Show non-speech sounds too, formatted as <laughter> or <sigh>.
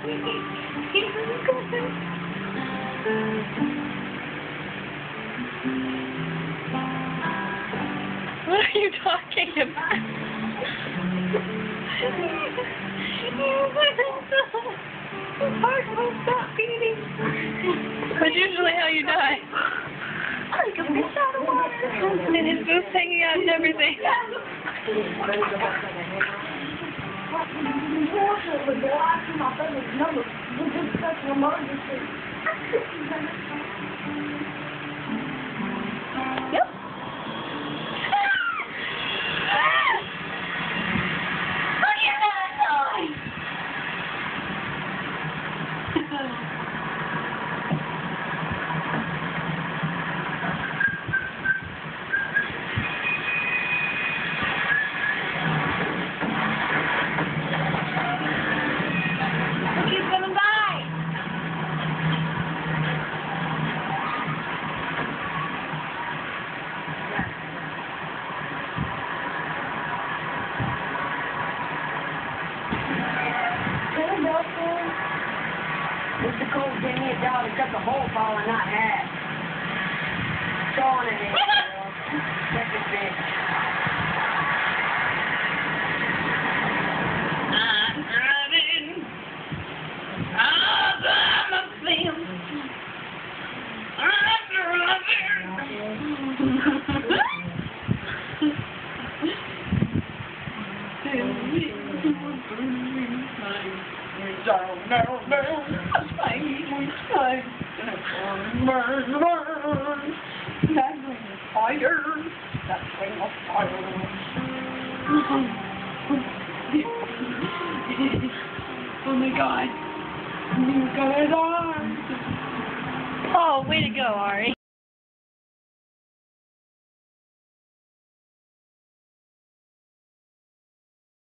What are you talking about? His heart won't stop beating. That's usually how you die. And his boob's hanging out and everything. Yep. Mr. Cole gave me a dollar to cut the whole ball and not half. On ahead, girl. Take it, bitch. I'm driving. I'm a <laughs> Fire! That ring of fire! oh my god. You're gonna die. Oh, way to go, Ari.